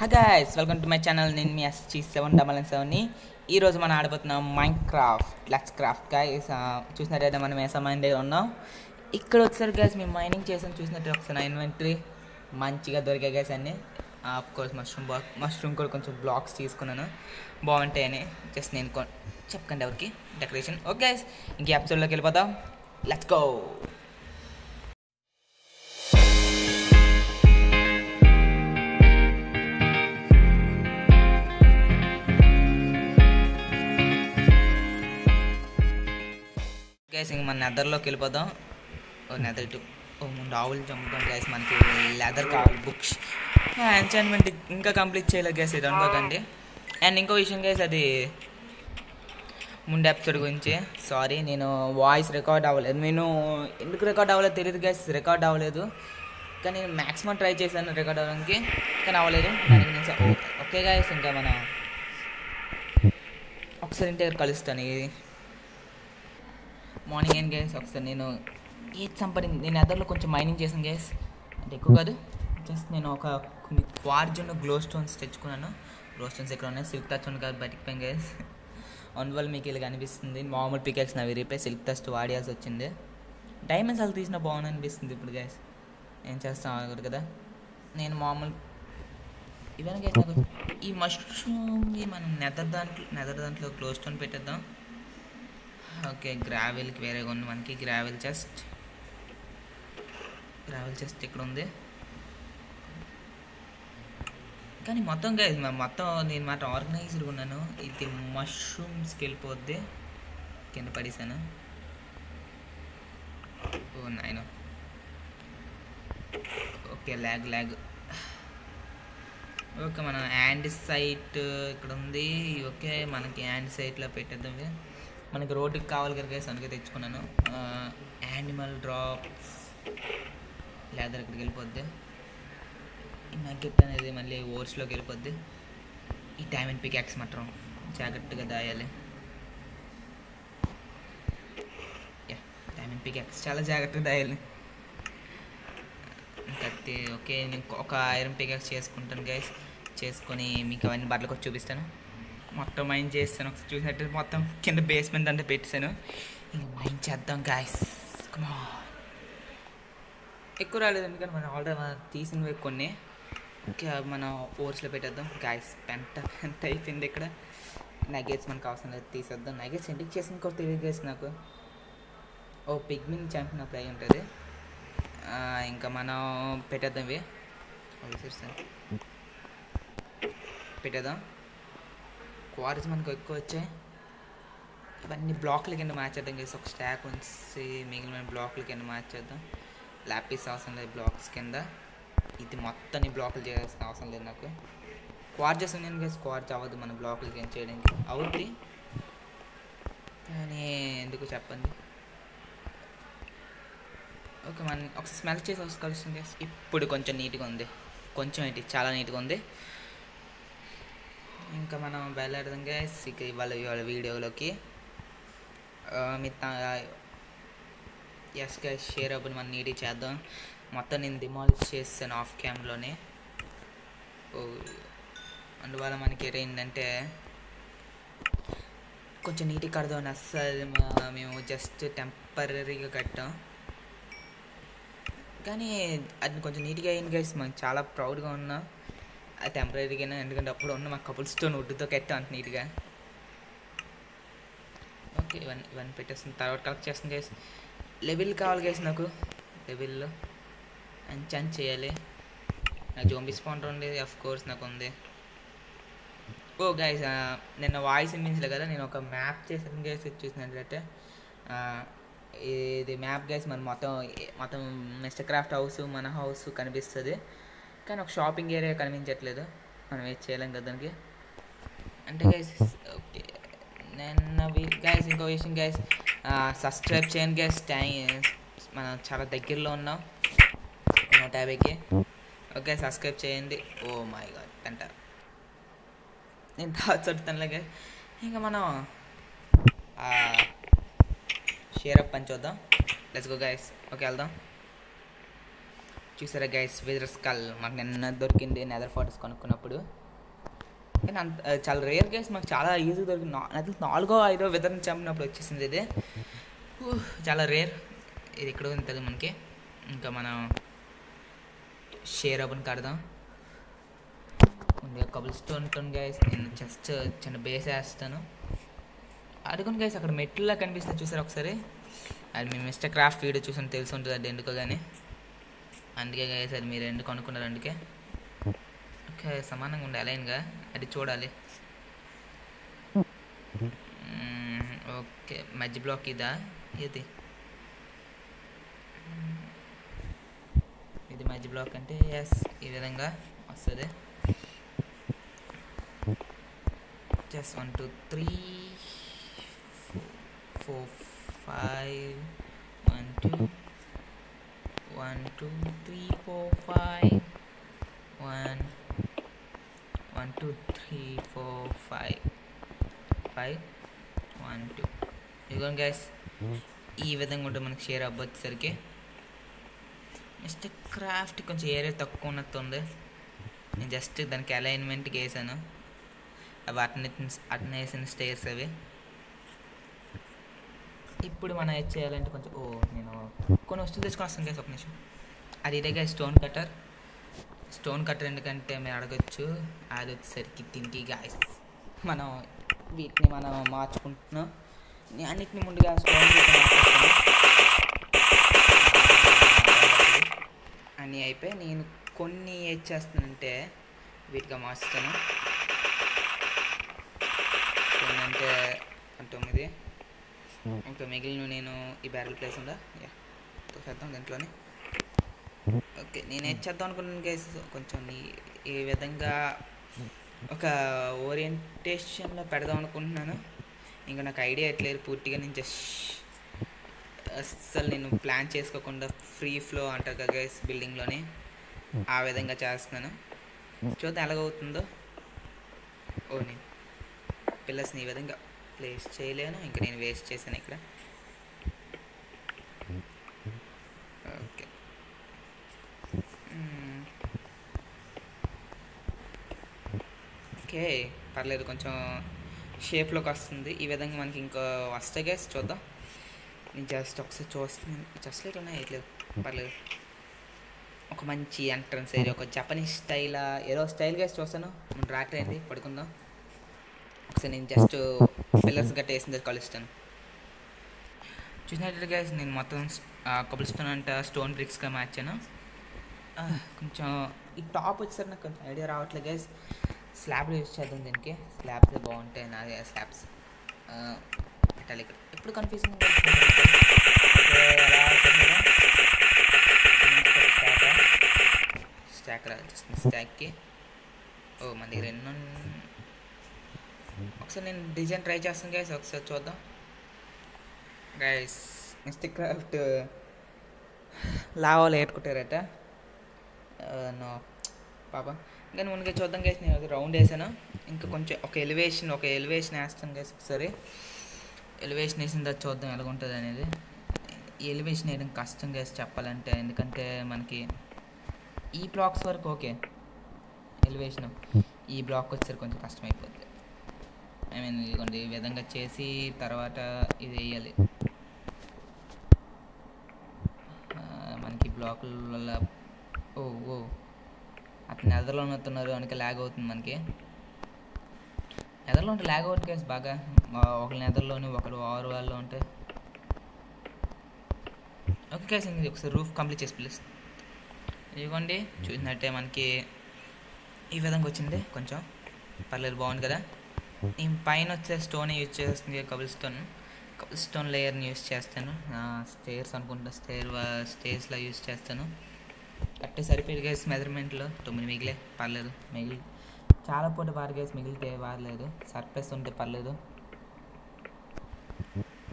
Hi guys welcome to my channel నేను మీ SG seven double nine సెవెన్ని ఈరోజు మనం ఆడబోతున్నాం Minecraft let's craft guys చూసినట్టయితే మనం ఏ సమయం దగ్గర ఉన్నాం? ఇక్కడ ఒకసారి గాయస్ మేము మైనింగ్ చేసాం. చూసినట్టు ఒకసారి ఇన్వెంటరీ మంచిగా దొరికాయి గాయస్ అన్ని. Of course mushroom block mushroom కూడా కొంచెం బ్లాక్స్ తీసుకున్నాను. బాగుంటాయని జస్ట్ నేను కొ- చెప్పకండి ఎవరికి. డెకరేషన్ ఓకే గాయస్ ఇంక ఎపిసోడ్లోకి వెళ్ళిపోతాం లెట్స్ గో గైస్ ఇంక మన నెదర్లోకి వెళ్ళిపోదాం. ఓ నెదర్ ఇటు. ఓ ముందు ఆవులు చంపుతాం గైస్ మనకి లెదర్ కావాలి బుక్స్ ఎంచాన్మెంట్ ఇంకా కంప్లీట్ చేయలేదు గ్యాస్ ఇది అనుకోకండి. అండ్ ఇంకో విషయం గైస్ అది ముందు ఎపిసోడ్ గురించి. సారీ నేను వాయిస్ రికార్డ్ అవ్వలేదు నేను ఎందుకు రికార్డ్ అవ్వలేదు తెలియదు గ్యాస్ రికార్డ్ అవ్వలేదు. కానీ నేను మ్యాక్సిమం ట్రై చేశాను రికార్డ్ అవ్వడానికి కానీ అవ్వలేదు. దానికి నేను ఓకే గైస్ ఇంకా మన ఒకసారి ఇంటి దగ్గర కలుస్తాను ఇది. మార్నింగ్ ఏం గేస్ ఒకసారి నేను ఏది సంపాదించి నేను ఎదర్లో కొంచెం మైనింగ్ చేశాను గేస్ అంటే ఎక్కువ కాదు. జస్ట్ నేను ఒక కొన్ని క్వార్జన్ గ్లో స్టోన్స్ తెచ్చుకున్నాను. గ్లో స్టోన్స్ ఎక్కడ ఉన్నాయి? సిల్క్ టచ్ ఉంది కాదు బయటికి పోయాం గేస్ అందువల్ల మీకు ఇలా కనిపిస్తుంది. మామూలు పికెక్స్ నవి రిపేర్ సిల్క్ టచ్ వాడియాల్సి వచ్చింది. డైమండ్స్ అలా తీసిన బాగుంది అనిపిస్తుంది ఇప్పుడు గ్యాస్ ఏం చేస్తాం ఆగదు కదా? నేను మామూలు ఇవన్నీ నాకు ఈ మష్రూమ్కి మనం నెదర్ దాంట్లో నెదర్ దాంట్లో గ్లో స్టోన్ పెట్టేద్దాం. ఓకే గ్రావెల్కి వేరేగా ఉంది. మనకి గ్రావెల్ చెస్ట్ గ్రావెల్ చెస్ట్ ఇక్కడ ఉంది. కానీ మొత్తం గైజ్ మొత్తం నేను మాట ఆర్గనైజ్డ్గా ఉన్నాను. ఇది మష్రూమ్స్కి వెళ్ళిపోద్ది. కింద పడేసాను. ఓ నాయన. ఓకే ల్యాగ్ ల్యాగ్ ఓకే మన యాండ్ సైట్ ఇక్కడ ఉంది. ఓకే మనకి యాండ్ సైట్లో పెట్టేద్దాం. మనకి రోడ్డుకి కావాలి కదా గైస్ అందుకే తెచ్చుకున్నాను. యానిమల్ డ్రాప్స్ లేదా ఇక్కడికి వెళ్ళిపోద్ది. ఈ నగ్గెట్ అనేది మళ్ళీ ఓర్స్లోకి వెళ్ళిపోద్ది. ఈ డైమండ్ పికాక్స్ మాత్రం జాగ్రత్తగా దాయాలి. యా డైమండ్ పికాక్స్ చాలా జాగ్రత్తగా దాయాలి. కత్తి ఓకే నేను ఒక ఐరన్ పికాక్స్ చేసుకుంటాను గైస్ చేసుకొని మీకు అవన్నీ బట్టలకు వచ్చి చూపిస్తాను. మొత్తం మైండ్ చేస్తాను. ఒకసారి చూసినట్టు మొత్తం కింద బేస్మెంట్ అంతా పెట్టాను ఇంక మైండ్ చేద్దాం గాయస్ ఎక్కువ రాలేదు ఎందుకంటే మనం ఆల్రెడీ మనం తీసినవి కొన్ని. ఇంకా మనం ఓర్స్లో పెట్టేద్దాం. గాయస్ పెంట పెంట అయిపోయింది ఇక్కడ. నగేట్స్ మనకు అవసరం లేదు తీసేద్దాం. నగేట్స్ ఎందుకు చేసిన కూడా తెలియదు గేస్ నాకు. ఓ పిగ్మిన్ చంపినప్పుడు అయి ఉంటుంది. ఇంకా మనం పెట్టేద్దాం ఇవి. పెట్టేద్దాం. క్వారీస్ మనకు ఎక్కువ వచ్చాయి. ఇవన్నీ బ్లాక్ల కింద మార్చేద్దాం గేసి ఒక స్టాక్ ఉంచి మిగిలిన బ్లాక్ల కింద మార్చేద్దాం ల్యాపీస్ అవసరం లేదు బ్లాక్స్ కింద. ఇది మొత్తం బ్లాకులు చేయాల్సిన అవసరం లేదు నాకు. క్వార్జెస్ ఉన్నాను గేసి క్వార్జ్ అవ్వదు మన బ్లాకులు కింద చేయడానికి. అవుద్ది కానీ ఎందుకు చెప్పండి? ఓకే మన ఒకసారి స్మెల్ చేసి వస్తుంది కలుస్తుంది ఇప్పుడు కొంచెం నీట్గా ఉంది. కొంచెం ఏంటి? చాలా నీట్గా ఉంది. ఇంకా మనం బయలుదేరదాం గైస్ ఇక ఇవాళ ఇవాళ వీడియోలోకి ఆ, ఎస్ గైస్ షేర్ అప్పుడు మనం నీట్గా చేద్దాం. మొత్తం నేను డిమాలిష్ చేస్తాను ఆఫ్ క్యామ్లోనే అందువల్ల మనకి ఏంటంటే కొంచెం నీట్గా కడదాం అస్సలు మేము జస్ట్ టెంపరీగా కట్టాం. కానీ అది కొంచెం నీట్గా అయింది గైస్ మనం చాలా ప్రౌడ్గా ఉన్నాం. టెంపరీగానే ఎందుకంటే అప్పుడు ఉన్న మా కపుల్ స్టోన్ వుడ్తో కట్టాం అంత నీట్గా. ఓకే ఇవన్నీ ఇవన్నీ పెట్టేస్తుంది తర్వాత కలెక్ట్ చేస్తుంది గైస్ లెవెల్ కావాలి గైస్ నాకు. లెవెల్లో అంచన్ చేయాలి. నాకు జోంబీ స్పాండర్ ఉంది. అఫ్ కోర్స్ నాకు ఉంది. ఓ గైస్ నిన్న వాయిస్ వినిపించలే కదా నేను ఒక మ్యాప్ చేసాను గైస్ చూసినట్లయితే ఇది మ్యాప్ గైస్ మన మొత్తం మొత్తం మిస్టర్ క్రాఫ్ట్ హౌస్ మన హౌస్ కనిపిస్తుంది. కానీ ఒక షాపింగ్ ఏరియా కనిపించట్లేదు. మనం ఏది చేయలేం కదా దానికి. అంటే గైస్ ఓకే నేను గైస్ ఇంకో విషయం గైస్ సబ్స్క్రైబ్ చేయండి గైస్ మనం చాలా దగ్గరలో ఉన్నాం. నూట యాభైకి. ఓకే సబ్స్క్రైబ్ చేయండి. ఓ మై గాడ్ అంట నేను థాట్స్ గైస్ ఇంకా మనం షేర్ అప్ పని చూద్దాం. లెట్స్ గో గైస్ ఓకే వెళ్దాం. చూసారా గైస్ వెదర్ స్కల్ మాకు నిన్న దొరికింది నెదర్ ఫోటోస్ కొనుక్కున్నప్పుడు. కానీ అంత చాలా రేర్ గైస్ మాకు చాలా ఈజీ దొరికింది. నాలుగో ఐదో విధర్ని చంపినప్పుడు వచ్చేసింది ఇది. చాలా రేర్ ఇది ఇక్కడ ఉంటుంది మనకి. ఇంకా మనం షేర్ ఓపెన్ కడదాం. ముందుగా కబుల్ స్టోన్ ఉంటుంది గైస్ నేను జస్ట్ చిన్న బేస్ వేస్తాను. అడుగుని గైస్ అక్కడ మెట్లులా కనిపిస్తుంది చూసారు ఒకసారి? అది మీ మిస్టర్ క్రాఫ్ట్ వీడియో చూసాను తెలిసి ఉంటుంది అది ఎందుకో కానీ అందుకే గైస్ మీరు రెండు కొనుక్కున్నారు అందుకే? ఓకే సమానంగా ఉండే అలైన్గా అది చూడాలి. ఓకే మధ్య బ్లాక్ ఇదా? ఇది ఇది మధ్య బ్లాక్ అంటే ఎస్ ఈ విధంగా వస్తుంది. Just one two three four five one two one two three four five one one two three four five five one two ఇదిగోండి గైస్ ఈ విధంగా ఉంటుంది మనకి షేర్ అవ్వచ్చేసరికి మిస్టర్ క్రాఫ్ట్ కొంచెం ఏరియా తక్కువ ఉన్నట్టుంది. నేను జస్ట్ దానికి అలైన్మెంట్కి వేసాను. అవి అటనే అటనే వేసిన స్టేర్స్ అవి. ఇప్పుడు మనం ఏం చేయాలంటే కొంచెం ఓ నేను కొన్ని వస్తువులు తెచ్చుకొని వస్తాను గైస్ ఒక నిమిషం. అది ఇదే స్టోన్ కట్టర్ స్టోన్ కట్టర్ ఎందుకంటే మీరు అడగచ్చు. అది వచ్చేసరికి దీనికి గాయస్ మనం వీటిని మనం మార్చుకుంటున్నాం. నేను అన్నిటిని ముందుగా స్టోన్ అని అయిపోయి నేను కొన్ని ఏం చేస్తానంటే వీటిగా మార్చుతాను కొన్ని అంటే పంతొమ్మిది ఇంకా మిగిలిన నేను ఈ బ్యారెల్ ప్లేస్ ఉందా? యా చేద్దాం దీంట్లోనే. ఓకే నేను ఏం చేద్దాం అనుకున్నాను గైస్ కొంచెం ఈ- విధంగా ఒక ఓరియంటేషన్లో పెడదాం అనుకుంటున్నాను. ఇంకా నాకు ఐడియా ఎట్లేదు పూర్తిగా నేను జస్ట్ అస్సలు నేను ప్లాన్ చేసుకోకుండా ఫ్రీ ఫ్లో అంటారు కదా గైస్ బిల్డింగ్లోని ఆ విధంగా చేస్తున్నాను. చూద్దాం ఎలాగవుతుందో. ఓ నేను పిల్లర్స్ని ఈ విధంగా ప్లేస్ చేయలేను. ఇంకా నేను వేస్ట్ చేశాను ఇక్కడ. ఓకే. ఓకే. పర్లేదు కొంచెం షేప్లోకి వస్తుంది. ఈ విధంగా మనకి ఇంకా వస్తే గైస్ చూద్దాం. నేను జస్ట్ ఒకసారి చూస్తున్నాను జస్ట్ లేట్ ఉన్నాయి ఎట్లేదు పర్లేదు. ఒక మంచి ఎంట్రన్స్ ఏరియా ఒక జపనీస్ స్టైల్ ఏదో స్టైల్ గైస్ చూస్తాను మనం రాత్రి అయింది పడుకుందాం. ఒకసారి నేను జస్ట్ పిల్లర్స్ గట్ట వేసిన దగ్గర కలుస్తాను చూసినట్టు గైస్ నేను మొత్తం కబుల్ స్టోన్ అంటే స్టోన్ బ్రిక్స్గా మార్చాను. ఆ, కొంచెం ఈ టాప్ వచ్చేసరికి నాకు కొంచెం ఐడియా రావట్లేదు గైస్ స్లాబ్లు యూజ్ చేద్దాం దీనికి. స్లాబ్స్ బాగుంటాయి నాది స్లాబ్స్ పెట్టాలి ఇక్కడ. ఎప్పుడు కన్ఫ్యూజన్ స్టాక్ రా జస్ట్ స్టాక్కి ఓ మన దగ్గర ఎన్నో ఒకసారి నేను డిజైన్ ట్రై చేస్తాను గైస్ ఒకసారి చూద్దాం. గైస్ మిస్టేక్ క్రాఫ్ట్ లావాలో ఏట్టుకుంటారట నో పాప. కానీ ముందుగా చూద్దాం గైస్ నేను రౌండ్ వేసాను. ఇంకా కొంచెం ఒక ఎలివేషన్ ఒక ఎలివేషన్ వేస్తాను గైస్ ఒకసారి. ఎలివేషన్ వేసిన తర్వాత చూద్దాం ఎలా ఉంటుంది అనేది. ఎలివేషన్ వేయడం కష్టం గైస్ చెప్పాలంటే ఎందుకంటే మనకి ఈ బ్లాక్స్ వరకు ఓకే ఎలివేషన్ ఈ బ్లాక్ వచ్చేసరికి కొంచెం కష్టం అయిపోతుంది ఐ మీన్ ఇదిగోండి ఈ విధంగా చేసి తర్వాత ఇది వేయాలి. మనకి బ్లాకుల ఓ ఓ. అక్కడ నెదర్లో ఉన్నట్టున్నారు అందుకే ల్యాగ్ అవుతుంది మనకి. నెదర్లో ఉంటే ల్యాగ్ అవుతుంది కదా బాగా. మా- నెదర్లోని ఒకరు ఆరు వాళ్ళు ఉంటే. ఓకే కేసు ఇది ఒకసారి రూఫ్ కంప్లీట్ చేసి ప్లీజ్ ఇదిగోండి చూసినట్టే మనకి ఈ విధంగా వచ్చింది కొంచెం. పర్లేదు బాగుంది కదా. నేను పైన వచ్చే స్టోన్ యూజ్ చేస్తుంది కబుల్ స్టోన్ కబుల్ స్టోన్ లేయర్ని యూజ్ చేస్తాను. స్టేర్స్ అనుకుంటా. స్టేర్ స్టేర్స్లో యూజ్ చేస్తాను. కరెక్ట్ సరిపోయి గేస్ మెజర్మెంట్లో తొమ్మిది మిగిలే పర్లేదు. మిగిలి చాలా పూట బార్ గేస్ మిగిలితే వారలేదు. సర్ప్లస్ ఉంటే పర్లేదు.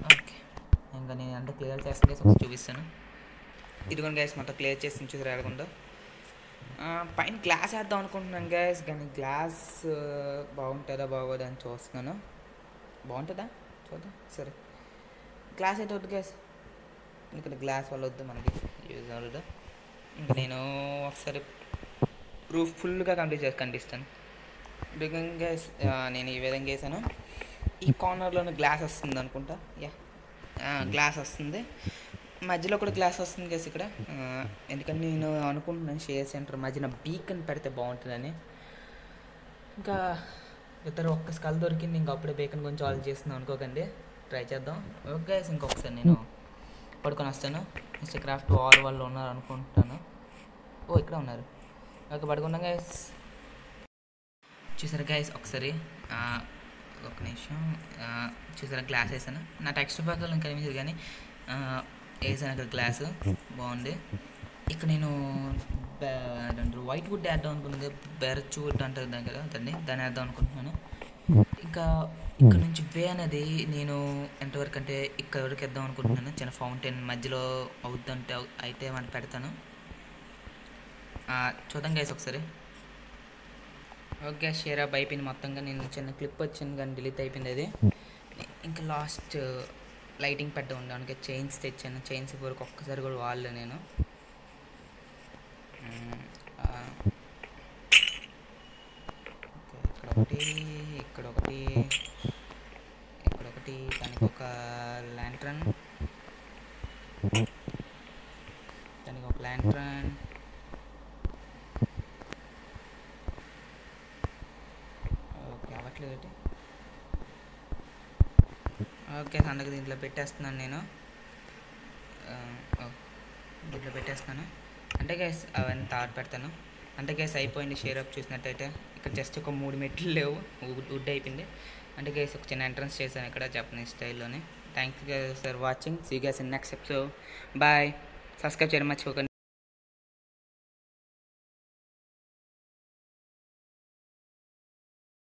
ఓకే. ఇంకా నేను అంటే క్లియర్ చేస్తాను గేస్ ఒకసారి చూపిస్తాను. ఇదిగోండి గైస్ మొత్తం క్లియర్ చేసి చూసి రాకుండా పైన గ్లాస్ వేద్దాం అనుకుంటున్నాను గ్యాస్ కానీ గ్లాస్ బాగుంటుందా బాగోదా అని చూస్తున్నాను. బాగుంటుందా? చూద్దాం. సరే. గ్లాస్ అయితే వద్దు గ్యాస్ ఇక్కడ గ్లాస్ వల్ల వద్దు మనకి. యూజ్ అవ్వదు. ఇంకా నేను ఒకసారి ప్రూఫ్ ఫుల్గా కంప్లీట్ చేసి కనిపిస్తాను. బిగంగా నేను ఈ విధంగా వేసాను ఈ కార్నర్లోనే గ్లాస్ వస్తుంది అనుకుంటా. యా గ్లాస్ వస్తుంది. మధ్యలో కూడా గ్లాస్ వస్తుంది కదా ఇక్కడ. ఎందుకంటే నేను అనుకుంటున్నాను షేర్ సెంటర్ మధ్యన బీకన్ పెడితే బాగుంటుందని. ఇంకా ఇద్దరు ఒక్క స్కల్ దొరికింది ఇంకా అప్పుడే బేకన్ కొంచెం ఆల్ చేస్తున్నాం అనుకోకండి. ట్రై చేద్దాం. ఓకే ఇంకొకసారి నేను పడుకొని వస్తాను. మిస్టర్ క్రాఫ్ట్ ఆల్ వాళ్ళు ఉన్నారు అనుకుంటాను. ఓ ఇక్కడ ఉన్నారు. ఓకే పడుకున్నాం గైస్ చూసారా గైస్ ఒకసారి ఒక నిమిషం చూసారా గ్లాస్ వేసాను. నా టెక్స్ట్ పక్కన ఇంకా కనిపించదు కానీ వేసాను అక్కడ గ్లాసు? బాగుంది. ఇక్కడ నేను వైట్ వుడ్ వేద్దాం బెరచు వుడ్ అంటారు దాని కదా దాన్ని దాన్ని వేద్దాం అనుకుంటున్నాను. ఇంకా ఇక్కడ నుంచి వే అనేది నేను ఎంతవరకు అంటే ఇక్కడ వరకు వేద్దాం అనుకుంటున్నాను. చిన్న ఫౌంటైన్ మధ్యలో అవుద్దంటే అవు- అయితే మనం పెడతాను. చూద్దాం గైస్ ఒకసారి. ఓకే షేర్ అప్ అయిపోయింది మొత్తంగా. నేను చిన్న క్లిప్ వచ్చింది కానీ డిలీట్ అయిపోయింది అది. ఇంకా లాస్ట్ లైటింగ్ పెట్ట ఉండడానికి చైన్స్ తెచ్చాను. చైన్స్ వరకు ఒక్కసారి కూడా వాడలే నేను. ఇక్కడ ఒకటి ఇక్కడ ఒకటి ఇక్కడ ఒకటి దానికి ఒక ల్యాంట్రన్ దానికి ఒక ల్యాంట్రన్ ఓకే అవ్వట్లేదు ఒకటి ఓకే అందుకే దీంట్లో పెట్టేస్తున్నాను నేను. దీంట్లో పెట్టేస్తున్నాను. అంటే గైస్ అవన్నీ తాడు పెడతాను. అంటే గైస్ అయిపోయింది షేర్ అప్ చూసినట్టయితే ఇక్కడ జస్ట్ ఒక మూడు మెట్లు లేవు. వుడ్ అయిపోయింది. అంటే గైస్ ఒక చిన్న ఎంట్రన్స్ చేశాను ఇక్కడ Japanese స్టైల్లోనే thank you for watching see guys in next episode bye subscribe చేయడం మర్చిపోకండి.